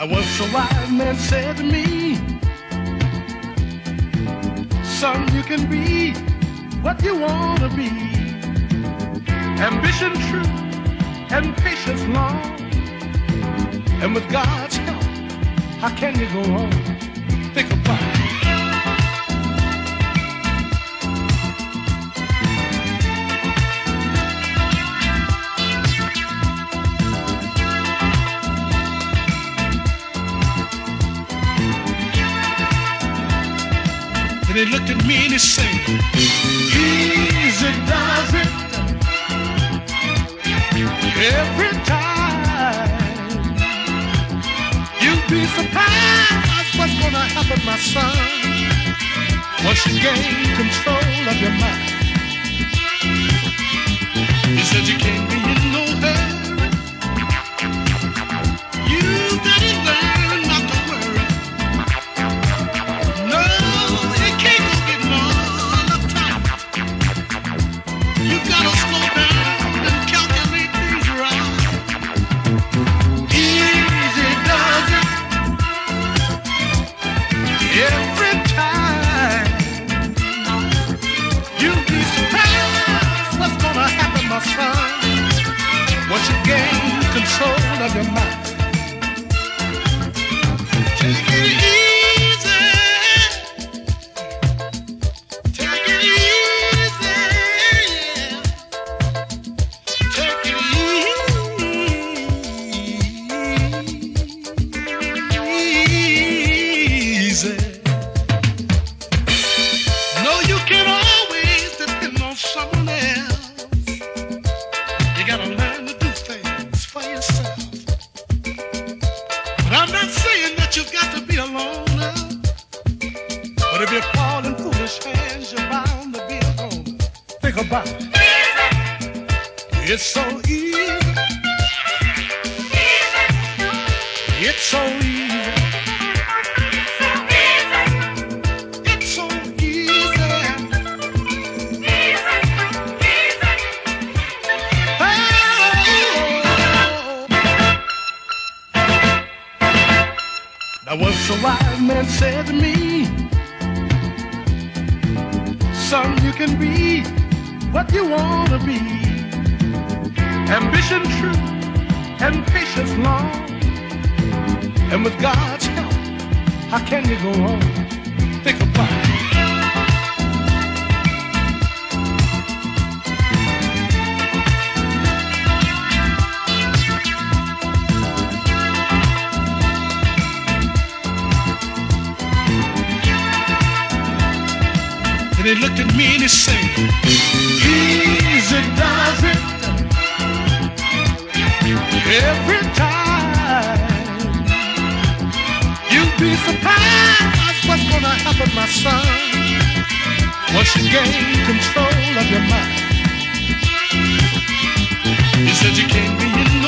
I once a wise man said to me, Son, you can be what you want to be. Ambition true and patience long. And with God's help, how can you go wrong? Think about it. And he looked at me and he said, Easy does it every time. You'll be surprised what's gonna happen, my son, once you gain control of your mind. Control of your mind. I'm not saying that you've got to be alone. But if you fall in foolish hands, you're bound to be alone. Think about it. It's so easy. easy. It's so easy. Man said to me, Son, you can be what you want to be. Ambition true and patience long. And with God's help, how can you go wrong? Think about it. And he looked at me and he said, Easy does it every time. You'll be surprised what's gonna happen, my son, once you gain control of your mind. He said you can't be in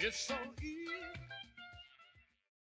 It's so